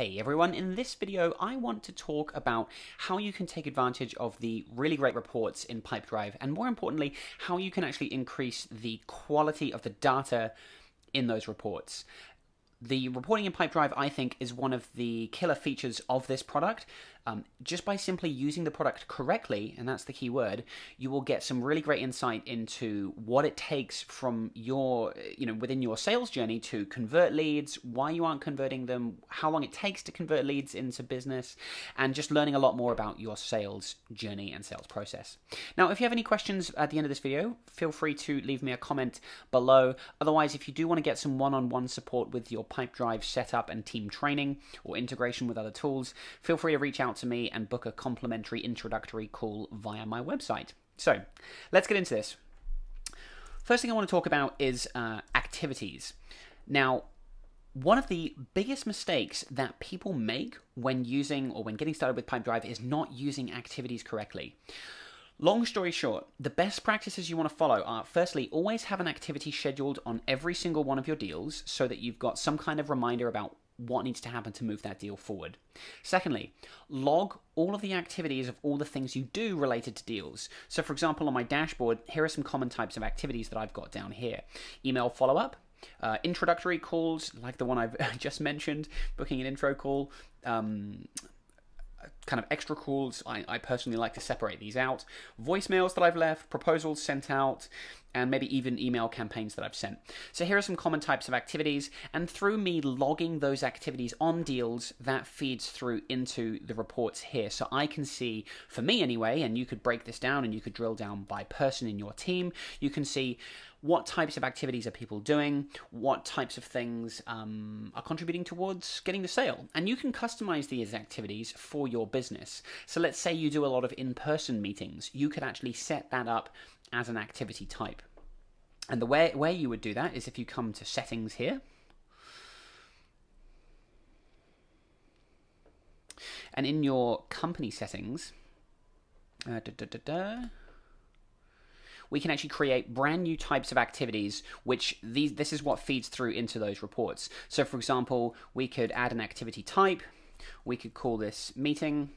Hey everyone, in this video I want to talk about how you can take advantage of the really great reports in Pipedrive and more importantly, how you can actually increase the quality of the data in those reports. The reporting in Pipedrive, I think, is one of the killer features of this product. Um, just by simply using the product correctly, and that's the key word, you will get some really great insight into what it takes from your, you know, within your sales journey to convert leads, why you aren't converting them, how long it takes to convert leads into business, and just learning a lot more about your sales journey and sales process. Now, if you have any questions at the end of this video, feel free to leave me a comment below. Otherwise, if you do want to get some one on one support with your Pipedrive setup and team training or integration with other tools, feel free to reach out to me and book a complimentary introductory call via my website. So, let's get into this. First thing I want to talk about is uh, activities. Now, one of the biggest mistakes that people make when using or when getting started with Pipedrive is not using activities correctly. Long story short, the best practices you want to follow are firstly, always have an activity scheduled on every single one of your deals so that you've got some kind of reminder about what needs to happen to move that deal forward. Secondly, log all of the activities of all the things you do related to deals. So, for example, on my dashboard, here are some common types of activities that I've got down here email follow up. Uh, introductory calls, like the one I've just mentioned, booking an intro call, um, kind of extra calls. I, I, personally like to separate these out. Voicemails that I've left, proposals sent out, and maybe even email campaigns that I've sent. So here are some common types of activities, and through me logging those activities on deals, that feeds through into the reports here. So I can see, for me anyway, and you could break this down and you could drill down by person in your team, you can see what types of activities are people doing, what types of things um, are contributing towards getting the sale. And you can customize these activities for your business. So let's say you do a lot of in person meetings, you could actually set that up as an activity type. And the way, way you would do that is if you come to settings here. And in your company settings, uh, da, da, da, we can actually create brand new types of activities, which these this is what feeds through into those reports. So, for example, we could add an activity type. We could call this meeting,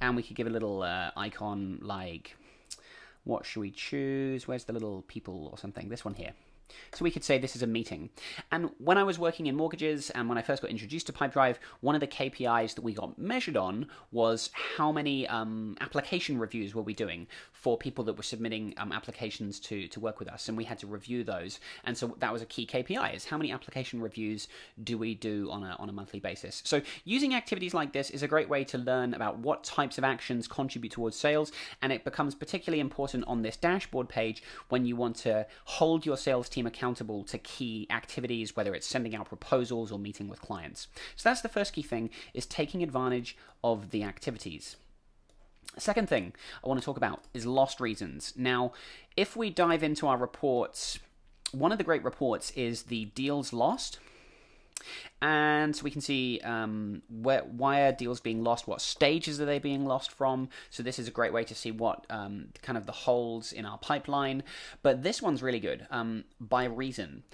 and we could give a little uh, icon like what should we choose? Where's the little people or something? This one here. So we could say this is a meeting. And when I was working in mortgages and when I first got introduced to Pipedrive, one of the KPIs that we got measured on was how many um, application reviews were we doing for people that were submitting um, applications to, to work with us. And we had to review those. And so that was a key KPI is how many application reviews do we do on a, on a monthly basis. So using activities like this is a great way to learn about what types of actions contribute towards sales. And it becomes particularly important on this dashboard page when you want to hold your sales team team accountable to key activities, whether it's sending out proposals or meeting with clients. So that's the first key thing is taking advantage of the activities. Second thing I want to talk about is lost reasons. Now, if we dive into our reports, one of the great reports is the deals lost. And so we can see um, where, why are deals being lost, what stages are they being lost from. So this is a great way to see what um, kind of the holes in our pipeline. But this one's really good um, by reason.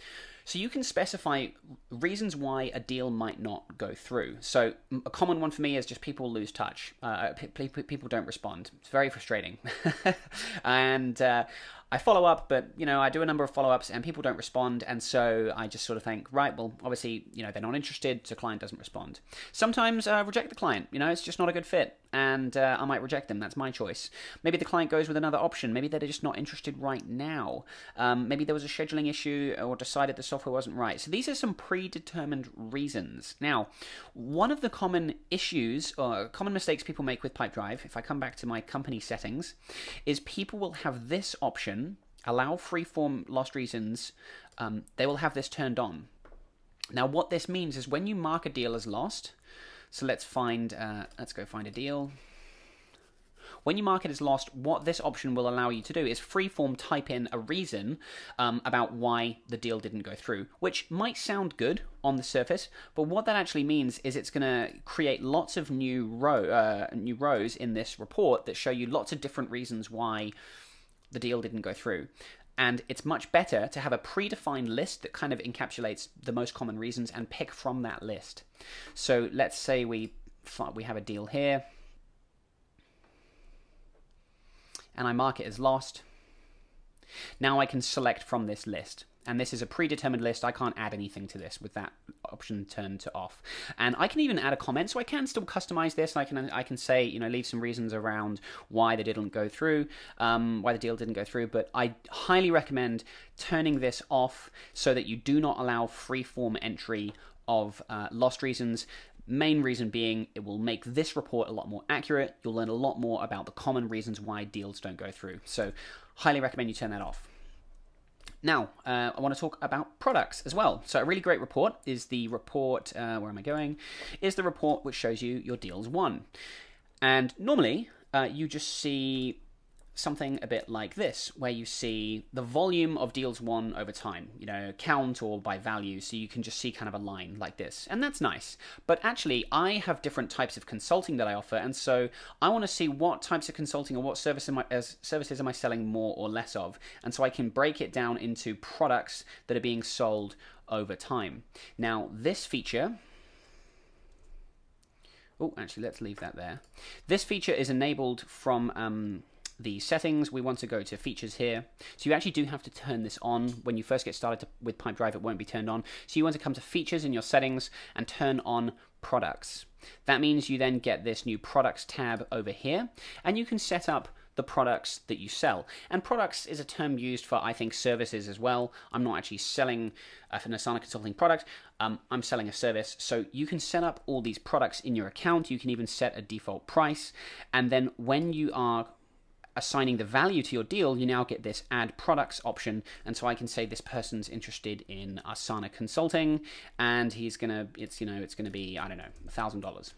So you can specify reasons why a deal might not go through. So a common one for me is just people lose touch. Uh, people don't respond. It's very frustrating. and uh, I follow up, but you know I do a number of follow-ups and people don't respond, and so I just sort of think, right, well, obviously you know they're not interested, so client doesn't respond. Sometimes uh, reject the client. You know, it's just not a good fit, and uh, I might reject them. That's my choice. Maybe the client goes with another option. Maybe they're just not interested right now. Um, maybe there was a scheduling issue or decided the software wasn't right. So these are some predetermined reasons. Now, one of the common issues or common mistakes people make with Pipedrive, if I come back to my company settings, is people will have this option allow freeform lost reasons. Um, they will have this turned on. Now, what this means is when you mark a deal as lost, so let's find, uh, let's go find a deal. When you mark it as lost, what this option will allow you to do is freeform type in a reason um, about why the deal didn't go through, which might sound good on the surface, but what that actually means is it's going to create lots of new row, uh, new rows in this report that show you lots of different reasons why the deal didn't go through. And it's much better to have a predefined list that kind of encapsulates the most common reasons and pick from that list. So let's say we we have a deal here, and I mark it as lost. Now I can select from this list and this is a predetermined list. I can't add anything to this with that option turned to off. And I can even add a comment, so I can still customize this. I can I can say you know leave some reasons around why they didn't go through, um, why the deal didn't go through. But I highly recommend turning this off so that you do not allow free form entry of uh, lost reasons. Main reason being it will make this report a lot more accurate. You'll learn a lot more about the common reasons why deals don't go through. So highly recommend you turn that off. Now, uh, I want to talk about products as well. So, a really great report is the report, uh, where am I going? Is the report which shows you your deals won. And normally, uh, you just see something a bit like this, where you see the volume of deals won over time, you know, count or by value, so you can just see kind of a line like this. And that's nice. But actually, I have different types of consulting that I offer, and so I want to see what types of consulting or what service am I, as services am I selling more or less of. And so I can break it down into products that are being sold over time. Now, this feature Oh, actually, let's leave that there. This feature is enabled from um, the settings, we want to go to features here. So you actually do have to turn this on. When you first get started to, with Pipedrive, it won't be turned on. So you want to come to features in your settings and turn on products. That means you then get this new products tab over here and you can set up the products that you sell. And products is a term used for, I think, services as well. I'm not actually selling an Asana Consulting product, um, I'm selling a service. So you can set up all these products in your account. You can even set a default price. And then when you are assigning the value to your deal, you now get this add products option. And so I can say this person's interested in Asana consulting and he's going to, it's, you know, it's going to be, I don't know, a thousand dollars.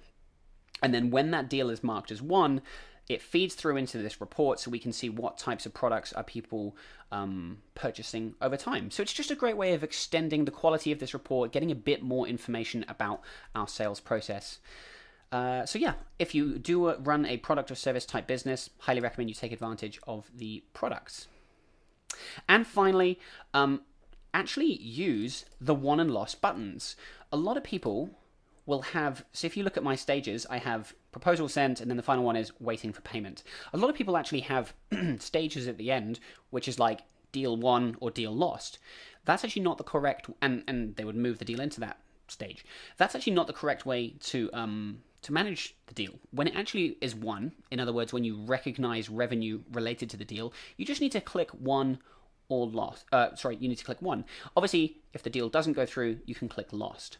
And then when that deal is marked as won, it feeds through into this report so we can see what types of products are people um, purchasing over time. So it's just a great way of extending the quality of this report, getting a bit more information about our sales process. Uh, so yeah, if you do run a product or service type business, highly recommend you take advantage of the products. And finally, um, actually use the won and lost buttons. A lot of people will have, so if you look at my stages, I have proposal sent, and then the final one is waiting for payment. A lot of people actually have stages at the end, which is like deal won or deal lost. That's actually not the correct, and, and they would move the deal into that stage. That's actually not the correct way to um, to manage the deal. When it actually is won, in other words, when you recognize revenue related to the deal, you just need to click won or lost. Uh, sorry, you need to click won. Obviously, if the deal doesn't go through, you can click lost.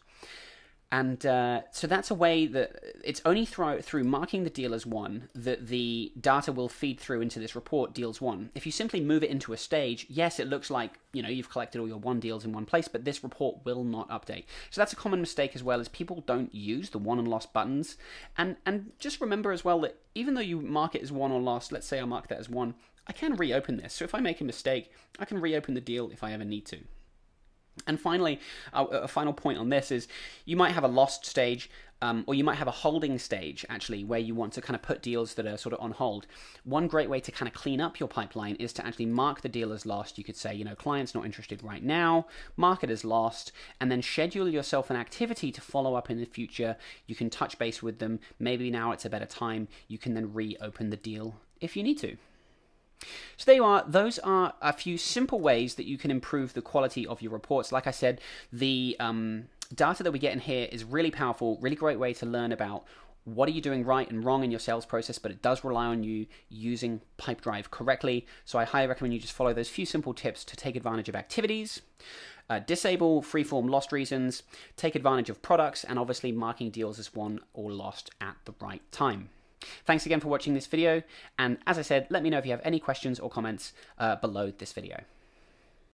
And uh, so that's a way that it's only through, through marking the deal as won that the data will feed through into this report deals won. If you simply move it into a stage, yes, it looks like you know you've collected all your won deals in one place, but this report will not update. So that's a common mistake as well, is people don't use the won and lost buttons. And and just remember as well that even though you mark it as won or lost, let's say I mark that as won, I can reopen this. So if I make a mistake, I can reopen the deal if I ever need to. And finally, a final point on this is you might have a lost stage, um, or you might have a holding stage actually, where you want to kind of put deals that are sort of on hold. One great way to kind of clean up your pipeline is to actually mark the deal as lost. You could say, you know, client's not interested right now, mark it as lost, and then schedule yourself an activity to follow up in the future. You can touch base with them. Maybe now it's a better time. You can then reopen the deal if you need to. So there you are. Those are a few simple ways that you can improve the quality of your reports. Like I said, the um, data that we get in here is really powerful, really great way to learn about what are you doing right and wrong in your sales process, but it does rely on you using Pipedrive correctly. So I highly recommend you just follow those few simple tips to take advantage of activities, uh, disable freeform lost reasons, take advantage of products, and obviously marking deals as won or lost at the right time. Thanks again for watching this video, and as I said, let me know if you have any questions or comments uh, below this video.